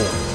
platform.